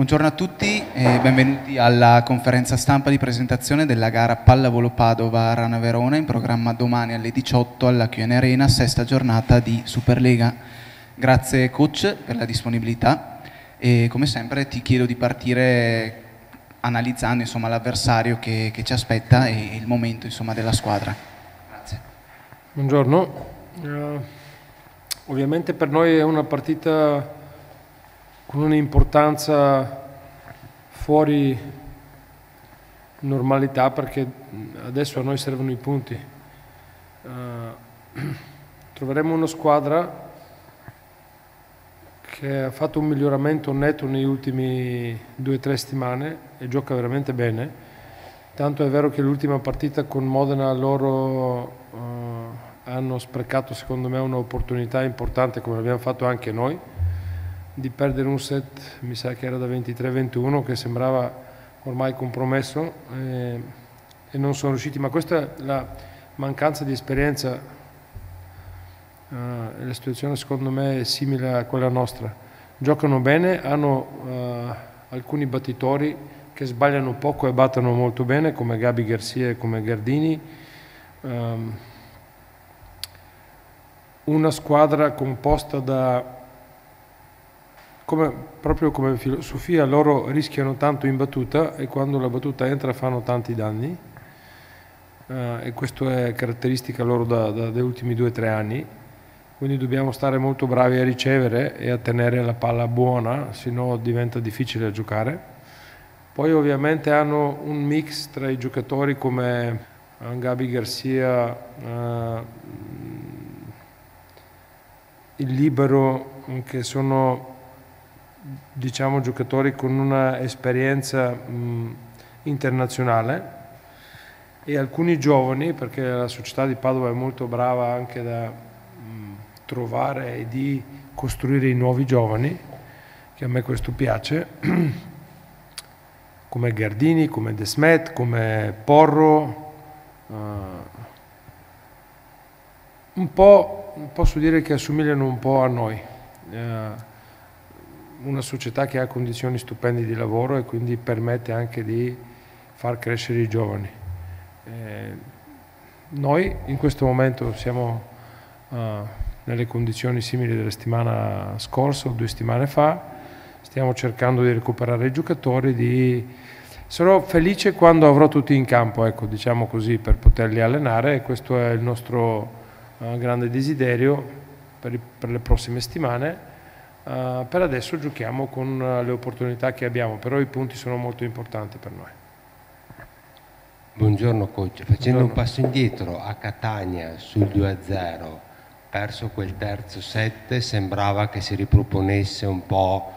Buongiorno a tutti e benvenuti alla conferenza stampa di presentazione della gara Pallavolo Padova Rana Verona in programma domani alle 18 alla QN Arena, sesta giornata di Superlega. Grazie coach per la disponibilità e come sempre ti chiedo di partire analizzando l'avversario che, che, ci aspetta e il momento insomma, della squadra. Grazie. Buongiorno. Uh, ovviamente per noi è una partita con un'importanza fuori normalità perché adesso a noi servono i punti. Uh, troveremo una squadra che ha fatto un miglioramento netto negli ultimi due o tre settimane e gioca veramente bene. Tanto è vero che l'ultima partita con Modena loro uh, hanno sprecato secondo me un'opportunità importante come l'abbiamo fatto anche noi di perdere un set, mi sa che era da 23-21, che sembrava ormai compromesso e, e, non sono riusciti, ma questa è la mancanza di esperienza uh, la situazione secondo me è simile a quella nostra. Giocano bene, hanno uh, alcuni battitori che sbagliano poco e battono molto bene, come Gabi Garcia e come Gardini. Um, una squadra composta da come, proprio come filosofia loro rischiano tanto in battuta e quando la battuta entra fanno tanti danni. Uh, e questo è caratteristica loro da, da, dagli ultimi due o tre anni. Quindi dobbiamo stare molto bravi a ricevere e a tenere la palla buona se no diventa difficile giocare. Poi ovviamente hanno un mix tra i giocatori come Gabi Garcia uh, il libero che sono diciamo, giocatori con una esperienza mh, internazionale e alcuni giovani, perché la società di Padova è molto brava anche da mh, trovare e di costruire i nuovi giovani, che a me questo piace, come Gardini, come Desmet, come Porro, uh, un po' posso dire che assomigliano un po' a noi. Uh, una società che ha condizioni stupende di lavoro e quindi permette anche di far crescere i giovani. Eh, noi in questo momento siamo uh, nelle condizioni simili della settimana scorsa o due settimane fa, stiamo cercando di recuperare i giocatori, di... sarò felice quando avrò tutti in campo, ecco, diciamo così, per poterli allenare. E questo è il nostro uh, grande desiderio per, i, per le prossime settimane Uh, per adesso giochiamo con uh, le opportunità che abbiamo, però i punti sono molto importanti per noi. Buongiorno coach, facendo Buongiorno. un passo indietro a Catania sul 2-0, perso quel terzo set, sembrava che si riproponesse un po'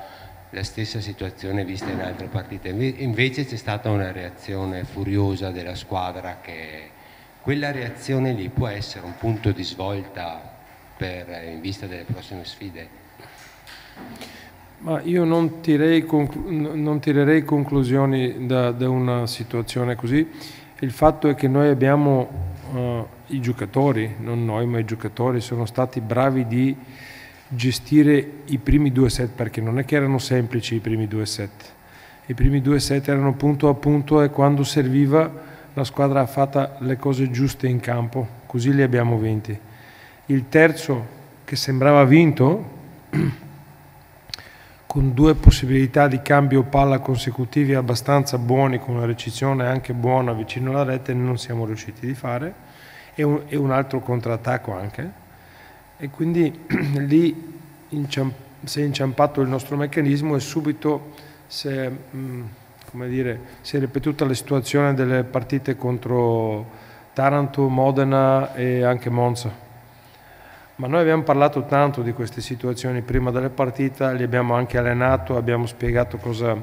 la stessa situazione vista in altre partite, invece c'è stata una reazione furiosa della squadra che quella reazione lì può essere un punto di svolta per, in vista delle prossime sfide. Ma io non, tirei, non tirerei conclusioni da, da, una situazione così. Il fatto è che noi abbiamo, uh, i giocatori, non noi ma i giocatori, sono stati bravi di gestire i primi due set, perché non è che erano semplici i primi due set. I primi due set erano punto a punto e quando serviva la squadra ha fatto le cose giuste in campo, così li abbiamo vinti. Il terzo, che sembrava vinto, con due possibilità di cambio palla consecutivi abbastanza buoni, con una recisione anche buona vicino alla rete, non siamo riusciti di fare, e un, e un altro contrattacco anche. E quindi lì inciamp si è inciampato il nostro meccanismo e subito si è, mm, dire, si è ripetuta la situazione delle partite contro Taranto, Modena e anche Monza ma noi abbiamo parlato tanto di queste situazioni prima delle partite, li abbiamo anche allenato, abbiamo spiegato cosa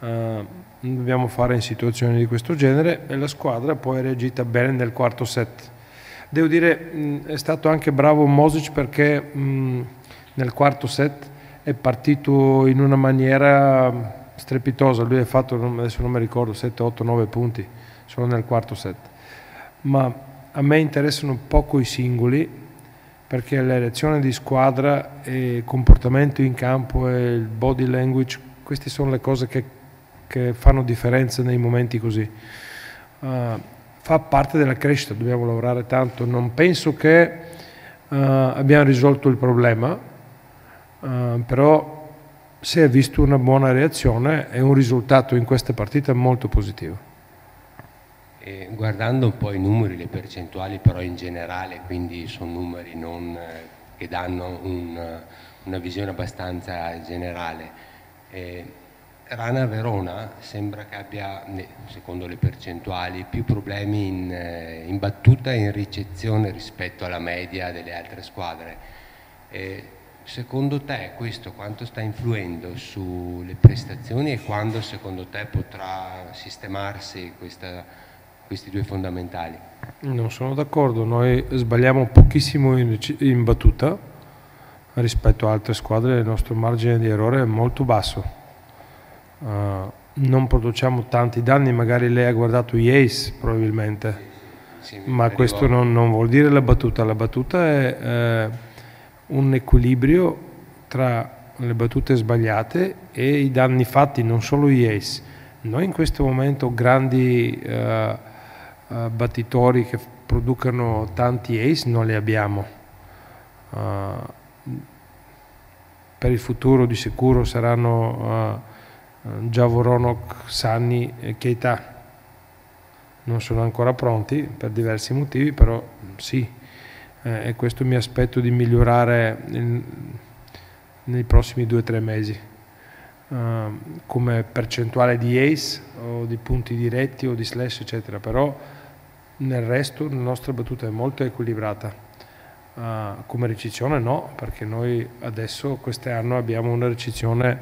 eh, dobbiamo fare in situazioni di questo genere e la squadra poi è reagita bene nel quarto set. Devo dire, è stato anche bravo Mosic perché mh, nel quarto set è partito in una maniera strepitosa, lui ha fatto, adesso non mi ricordo, 7, 8, 9 punti solo nel quarto set. Ma a me interessano poco i singoli, perché l'elezione di squadra e il comportamento in campo e il body language queste sono le cose che, che fanno differenza nei momenti così. Uh, fa parte della crescita, dobbiamo lavorare tanto. Non penso che uh, abbiamo risolto il problema, uh, però si è visto una buona reazione e un risultato in queste partite molto positivo. E guardando un po' i numeri, le percentuali però in generale, quindi sono numeri non, eh, che danno un, una visione abbastanza generale. Eh, Rana Verona sembra che abbia, secondo le percentuali, più problemi in, eh, in battuta e in ricezione rispetto alla media delle altre squadre. Eh, secondo te questo quanto sta influendo sulle prestazioni e quando secondo te potrà sistemarsi questa questi due fondamentali? Non sono d'accordo, noi sbagliamo pochissimo in, in, battuta rispetto a altre squadre, il nostro margine di errore è molto basso. Uh, non produciamo tanti danni, magari lei ha guardato gli ace probabilmente, sì, ma questo non, non, vuol dire la battuta, la battuta è eh, un equilibrio tra le battute sbagliate e i danni fatti, non solo gli ace. Noi in questo momento grandi... Uh, uh, battitori che producano tanti ace non li abbiamo. Uh, per il futuro di sicuro saranno uh, Javoronok, Sanni e Keita. Non sono ancora pronti per diversi motivi, però sì, eh, e questo mi aspetto di migliorare in, nei prossimi due o tre mesi. Uh, come percentuale di ace o di punti diretti o di slash eccetera però nel resto la nostra battuta è molto equilibrata. Uh, come ricezione no, perché noi adesso quest'anno abbiamo una ricezione,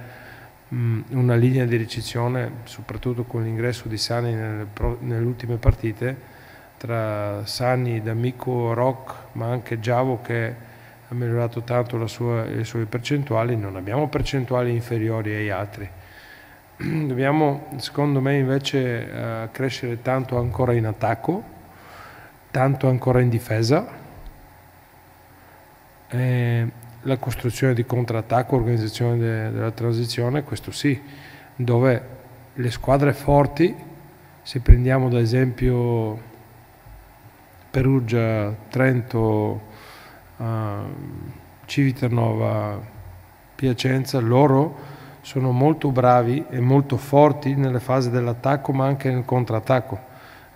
mh, una linea di ricezione, soprattutto con l'ingresso di Sani nelle, nelle, ultime partite, tra Sani, D'Amico, Rock, ma anche Giavo che ha migliorato tanto sua, le sue percentuali, non abbiamo percentuali inferiori ai altri. Dobbiamo, secondo me, invece uh, crescere tanto ancora in attacco, tanto ancora in difesa, e la costruzione di contrattacco, organizzazione de, della transizione, questo sì, dove le squadre forti, se prendiamo ad esempio Perugia, Trento, Civitanova, Piacenza, loro sono molto bravi e molto forti nelle fasi dell'attacco ma anche nel contrattacco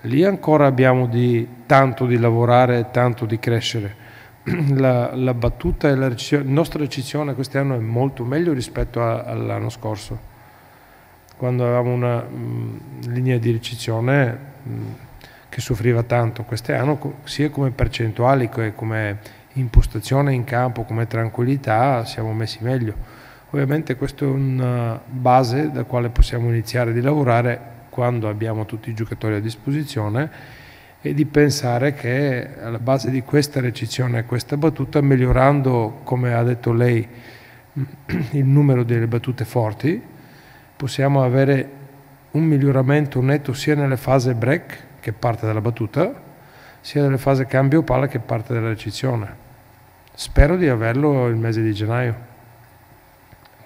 Lì ancora abbiamo di, tanto di lavorare e tanto di crescere. La, la battuta e la, la nostra ricezione quest'anno è molto meglio rispetto a, all'anno scorso, quando avevamo una mh, mm, linea di ricezione mh, mm, che soffriva tanto. Quest'anno, sia come percentuali che come impostazione in campo, come tranquillità, siamo messi meglio. Ovviamente questa è una base da quale possiamo iniziare a lavorare quando abbiamo tutti i giocatori a disposizione e di pensare che alla base di questa ricezione e questa battuta, migliorando, come ha detto lei, il numero delle battute forti, possiamo avere un miglioramento netto sia nelle fasi break, che parte dalla battuta, sia nelle fasi cambio palla che parte dalla ricezione. Spero di averlo il mese di gennaio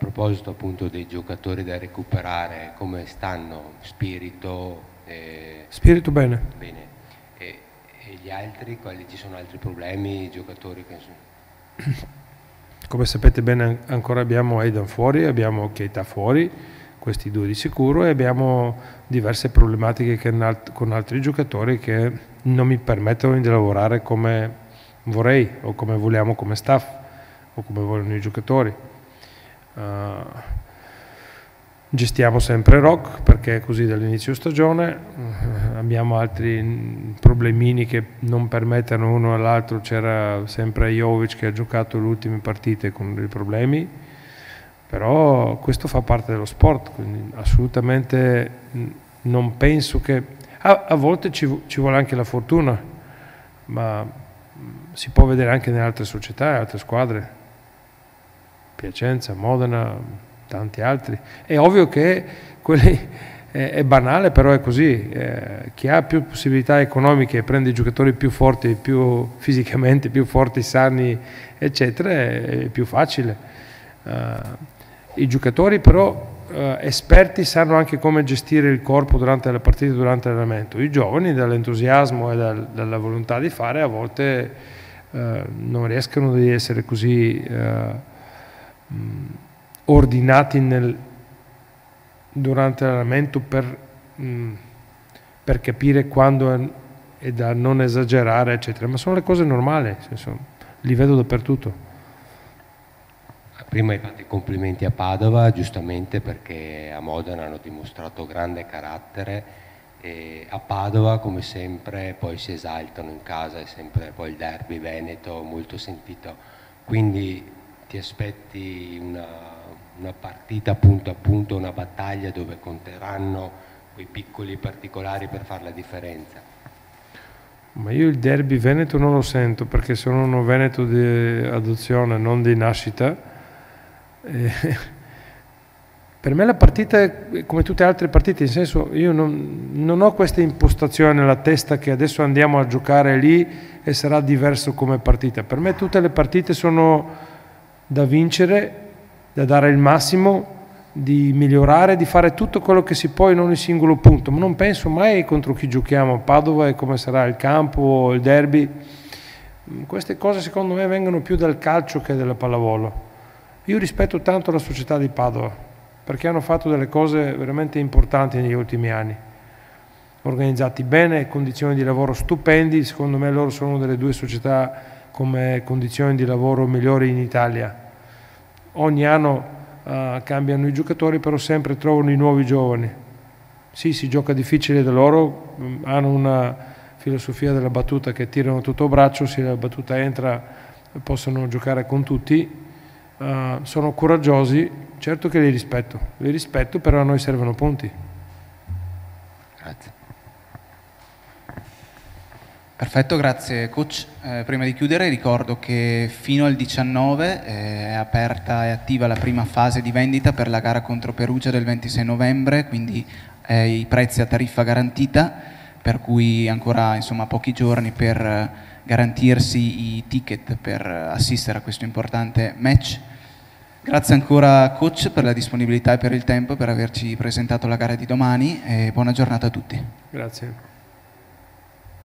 proposito appunto dei giocatori da recuperare, come stanno? Spirito? Eh, Spirito bene. Bene. E, e, gli altri? Quali ci sono altri problemi? Giocatori che sono... Come sapete bene ancora abbiamo Aidan fuori, abbiamo Keita fuori, questi due di sicuro, e abbiamo diverse problematiche con altri giocatori che non mi permettono di lavorare come vorrei o come vogliamo come staff o come vogliono i giocatori. Uh, gestiamo sempre rock perché è così dall'inizio stagione, uh, abbiamo altri problemini che non permettono uno all'altro, c'era sempre Jovic che ha giocato le ultime partite con dei problemi, però questo fa parte dello sport, quindi assolutamente non penso che... A, a volte ci, ci vuole anche la fortuna, ma si può vedere anche nelle altre società, altre squadre Piacenza, Modena, tanti altri. È ovvio che quelli, è, è, banale, però è così. Eh, chi ha più possibilità economiche e prende i giocatori più forti, più fisicamente più forti, sani, eccetera, è, è più facile. Uh, I giocatori però eh, esperti sanno anche come gestire il corpo durante la partita, durante l'allenamento. I giovani dall'entusiasmo e dal, dalla volontà di fare a volte eh, non riescono ad essere così eh, mh, ordinati nel, durante l'allenamento per, mh, per, capire quando è da non esagerare, eccetera. Ma sono le cose normali, senso, li vedo dappertutto. Prima hai fatto i complimenti a Padova, giustamente perché a Modena hanno dimostrato grande carattere e a Padova come sempre poi si esaltano in casa, è sempre poi il derby veneto molto sentito, quindi ti aspetti una, una partita punto a punto, una battaglia dove conteranno quei piccoli particolari per fare la differenza. Ma io il derby veneto non lo sento perché sono uno veneto di adozione, non di nascita. E per me la partita è come tutte le altre partite, nel senso io non, non, ho questa impostazione nella testa che adesso andiamo a giocare lì e sarà diverso come partita. Per me tutte le partite sono da vincere, da dare il massimo, di migliorare, di fare tutto quello che si può in ogni singolo punto, ma non penso mai contro chi giochiamo, Padova e come sarà il campo, il derby. Queste cose secondo me vengono più dal calcio che dalla pallavolo. Io rispetto tanto la società di Padova perché hanno fatto delle cose veramente importanti negli ultimi anni. Organizzati bene, condizioni di lavoro stupendi, secondo me loro sono una delle due società come condizioni di lavoro migliori in Italia. Ogni anno uh, cambiano i giocatori, però sempre trovano i nuovi giovani. Sì, si gioca difficile da loro, mm, hanno una filosofia della battuta che tirano tutto a braccio, se la battuta entra possono giocare con tutti, uh, sono coraggiosi Certo che li rispetto, li rispetto, però a noi servono punti. Grazie. Perfetto, grazie coach. Eh, prima di chiudere ricordo che fino al 19 eh, è aperta e attiva la prima fase di vendita per la gara contro Perugia del 26 novembre, quindi eh, i prezzi a tariffa garantita, per cui ancora insomma, pochi giorni per garantirsi i ticket per assistere a questo importante match. Grazie ancora coach per la disponibilità e per il tempo, per averci presentato la gara di domani e buona giornata a tutti. Grazie.